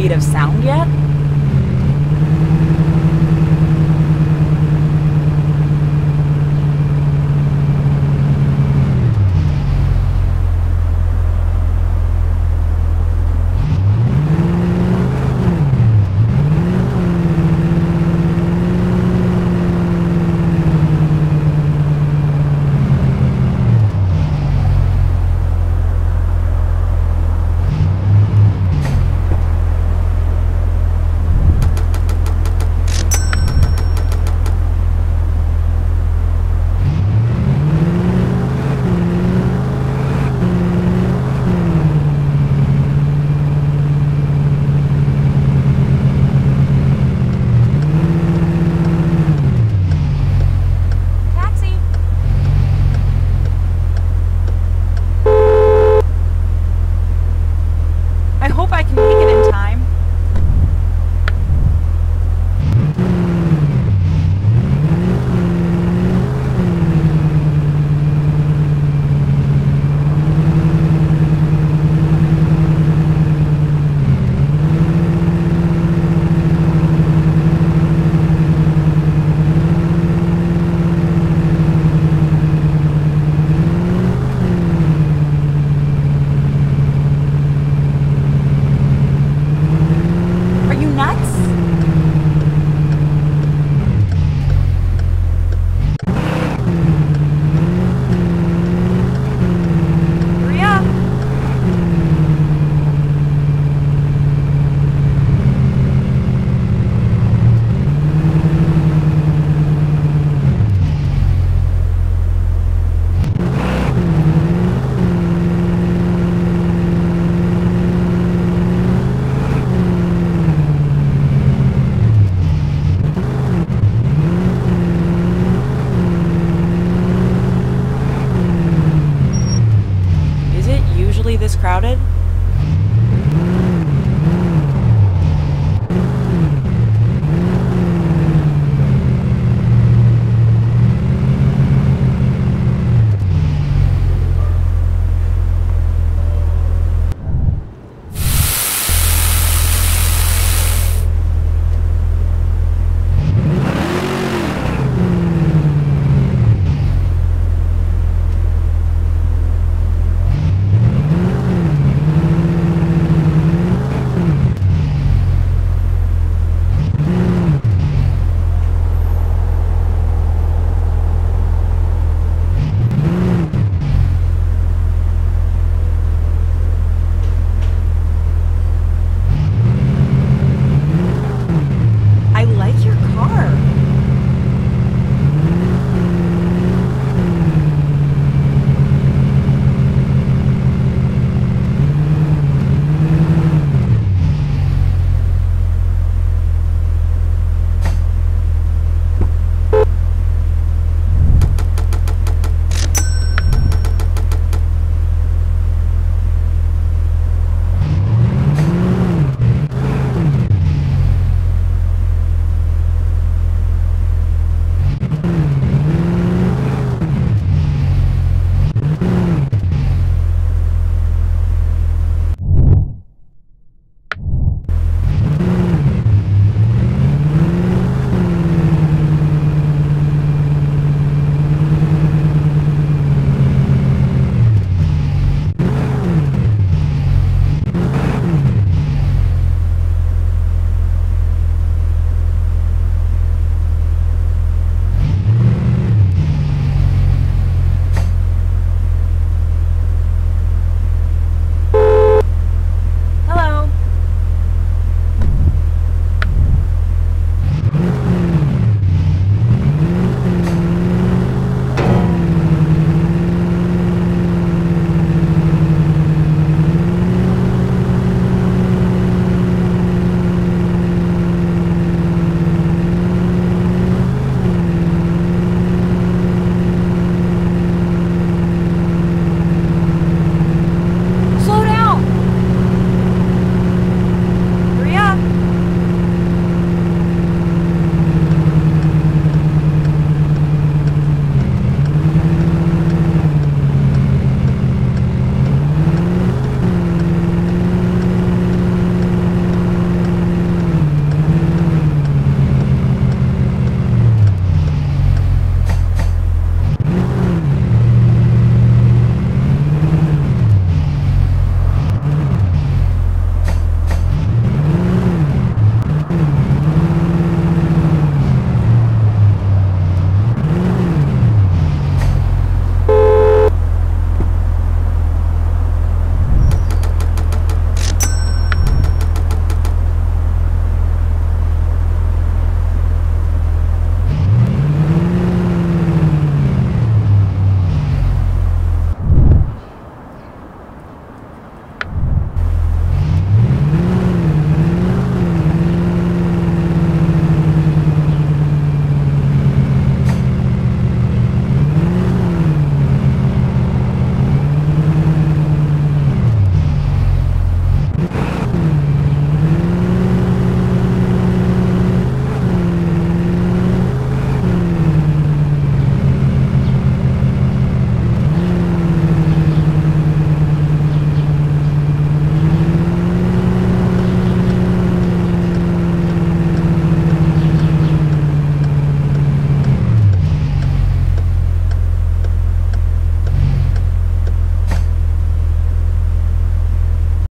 speed of sound yet?